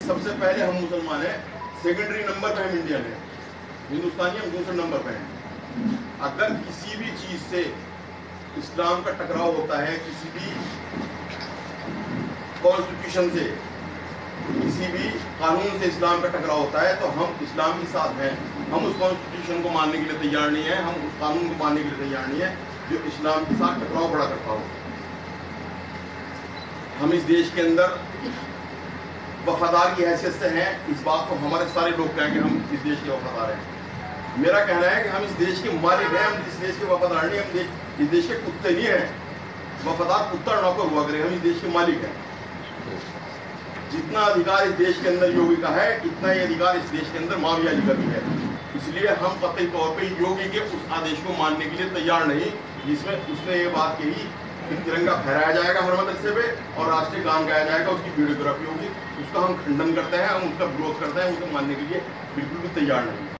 सबसे पहले हम मुसलमान हैं। सेकेंडरी नंबर पे हम इंडियन हैं। हिंदुस्तानी हम दूसरे नंबर पे हैं। अगर किसी भी चीज़ से इस्लाम का टकराव होता है, किसी भी कॉन्स्टिट्यूशन से, किसी भी कानून से इस्लाम का टकराव होता है तो हम इस्लाम के साथ हैं। हम उस कॉन्स्टिट्यूशन को मानने के लिए तैयार नहीं है। हम उस कानून को मानने के लिए तैयार नहीं है, जो इस्लाम के साथ टकराव बड़ा करता हो। हम इस देश के अंदर वफादार की हैसियत से हैं। इस बात को हमारे सारे लोग कहें कि हम इस देश के वफादार हैं। मेरा कहना है कि हम इस देश के मालिक हैं हम इस देश के वफादार नहीं हम देश, इस देश के कुत्ते नहीं हैं। वफादार कुत्ता नौकर हुआ करें हम इस देश के मालिक हैं। जितना अधिकार इस देश के अंदर योगी का है इतना ही अधिकार इस देश के अंदर माविया जी का भी है। इसलिए हम कतई तौर पे योगी के उस आदेश को मानने के लिए तैयार नहीं जिसमें उसने ये बात कही तिरंगा फहराया जाएगा हर मदरसे पे और राष्ट्रीय गान गाया जाएगा, उसकी वीडियोग्राफी होगी। उसका हम खंडन करते हैं, हम उसका विरोध करते हैं उसको मानने के लिए बिल्कुल भी तैयार नहीं